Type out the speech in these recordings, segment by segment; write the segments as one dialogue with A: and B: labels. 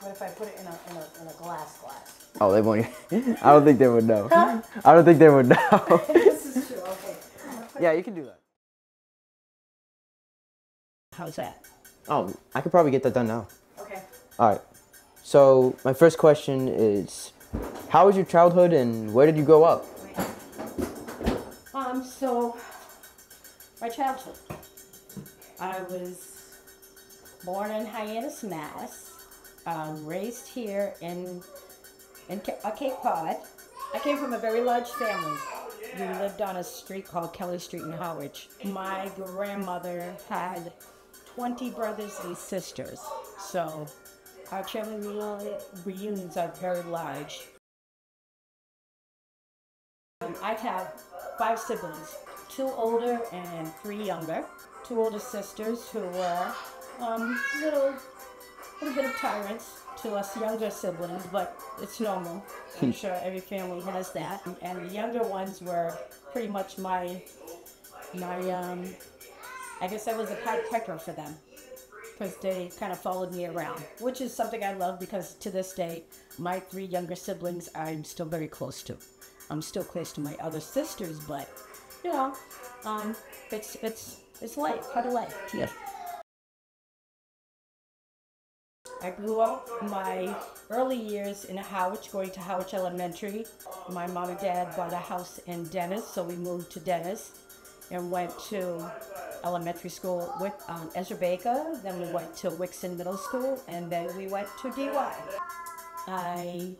A: What if I put it in a, in a, in a glass glass?
B: Oh, they won't. I don't think they would know. I don't think they would know.
A: this is true, okay.
B: yeah, you can do that.
A: How's that?
B: Oh, I could probably get that done now.
A: Okay.
B: All right. So my first question is, how was your childhood and where did you grow up?
A: Um, so, my childhood. I was born in Hyannis, Mass. Um, raised here in in uh, Cape Cod. I came from a very large family. We lived on a street called Kelly Street in Harwich. My grandmother had 20 brothers and sisters. So, our family reuni- reunions are very large. Um, I have five siblings, two older and three younger. Two older sisters who were um, little, little bit of tyrants to us younger siblings, but it's normal. I'm sure every family has that. And the younger ones were pretty much my, my, um, I guess I was a pied pecker for them because they kind of followed me around, which is something I love because to this day, my three younger siblings I'm still very close to. I'm still close to my other sisters, but you know, um, it's it's it's life, part of life. Yeah. I grew up my early years in Harwich, going to Harwich Elementary. My mom and dad bought a house in Dennis, so we moved to Dennis and went to elementary school with um, Ezra Baker. Then we went to Wixon Middle School, and then we went to DY. I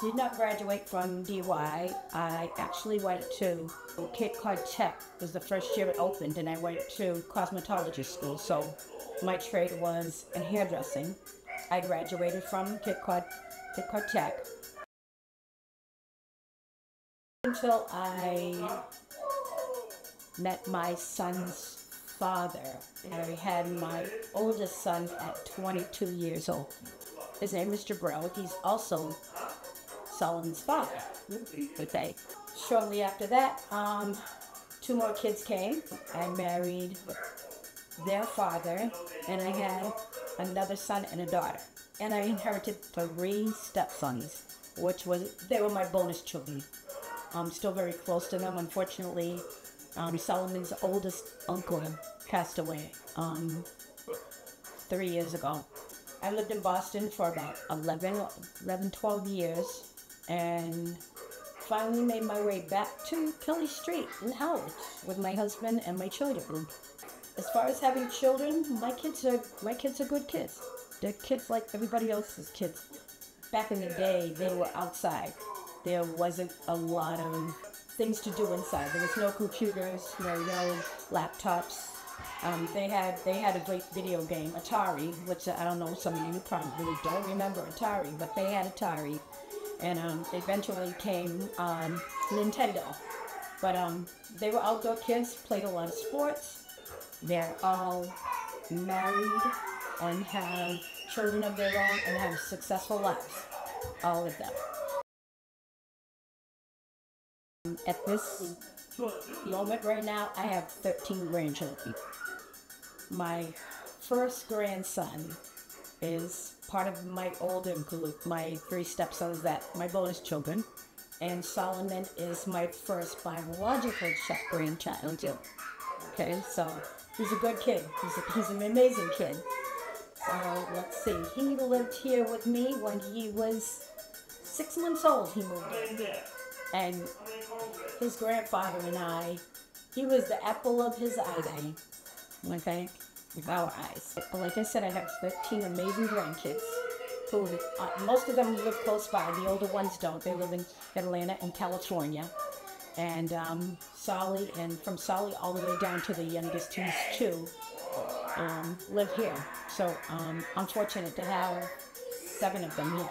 A: did not graduate from DY. I actually went to Cape Cod Tech. It was the first year it opened, and I went to cosmetology school. So my trade was in hairdressing. I graduated from Cape Cod, Tech. Until I met my son's father. I had my oldest son at 22 years old. His name is Jabril. He's also Solomon's father. Okay. Shortly after that, um, two more kids came. I married their father, and I had another son and a daughter. And I inherited three stepsons, which was they were my bonus children. I'm still very close to them. Unfortunately, um, Solomon's oldest uncle passed away um, three years ago. I lived in Boston for about 11, 11, 12 years and finally made my way back to Kelly Street in Harwich with my husband and my children. As far as having children, my kids are my kids are good kids. They're kids like everybody else's kids. Back in the day, they were outside. There wasn't a lot of things to do inside. There was no computers, no no laptops. Um, they had they had a great video game, Atari, which I don't know some of you probably don't remember Atari, but they had Atari, and um, eventually came um, Nintendo. But um, they were outdoor kids, played a lot of sports. They're all married and have children of their own and have successful lives, all of them. At this moment right now, I have 13 grandchildren. My first grandson is part of my older group, my three stepsons that my bonus children, and Solomon is my first biological ch- grandchild too. Okay, so he's a good kid. He's, a, he's an amazing kid. So let's see. He lived here with me when he was six months old. He moved in, and his grandfather and I, he was the apple of his eye. Okay, with our eyes. But like I said, I have 13 amazing grandkids. Who uh, most of them live close by. The older ones don't. They live in Atlanta and California. And um, Solly, and from Solly all the way down to the youngest, who's two, um, live here. So um, I'm fortunate to have seven of them here.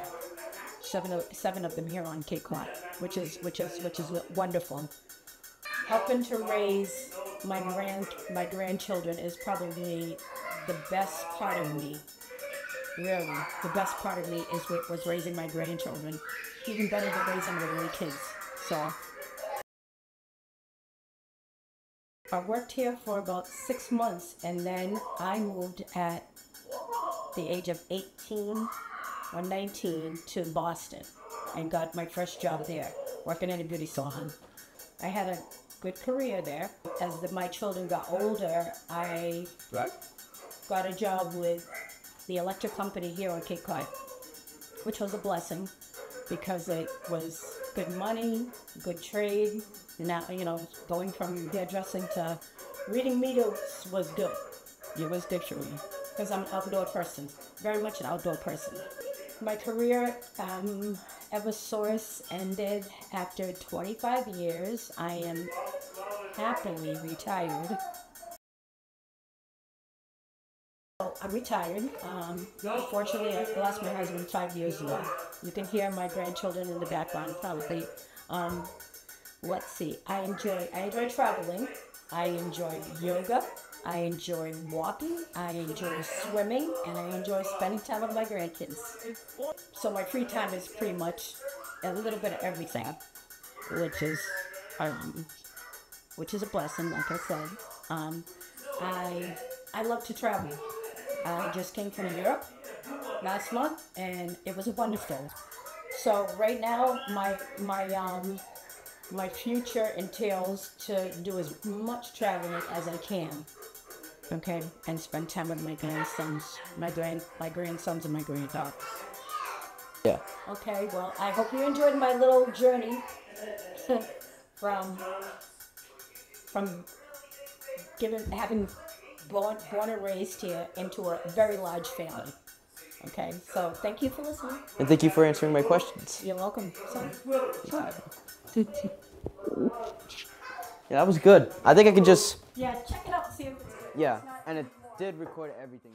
A: Seven of, seven of them here on Cape Cod, which is which is which is wonderful. Helping to raise my grand my grandchildren is probably the best part of me. Really, the best part of me is wa- was raising my grandchildren, even better than raising my little kids. So I worked here for about six months and then I moved at the age of 18 or 19 to Boston and got my first job there, working in a beauty salon. I had a good career there. As the, my children got older, I got a job with the electric company here on Cape Cod, which was a blessing because it was good money, good trade. Now, you know, going from hairdressing to reading meters was good. It was me because I'm an outdoor person, very much an outdoor person. My career, um, Eversource ended after 25 years. I am happily retired. So I'm retired. Um, unfortunately, I lost my husband five years ago. You can hear my grandchildren in the background probably. Um, let's see. I enjoy I enjoy traveling. I enjoy yoga. I enjoy walking. I enjoy swimming, and I enjoy spending time with my grandkids. So my free time is pretty much a little bit of everything, which is um, which is a blessing, like I said. Um, I I love to travel. I just came from Europe last month, and it was a wonderful. So right now, my my um my future entails to do as much traveling as I can. Okay, and spend time with my grandsons, my grand my grandsons and my granddaughters.
B: Yeah.
A: Okay, well, I hope you enjoyed my little journey from from given having born born and raised here into a very large family. Okay, so thank you for listening.
B: And thank you for answering my questions.
A: You're welcome. So,
B: Yeah, that was good. I think I could just
A: yeah, check it out. See if it's good.
B: yeah, and it did record everything.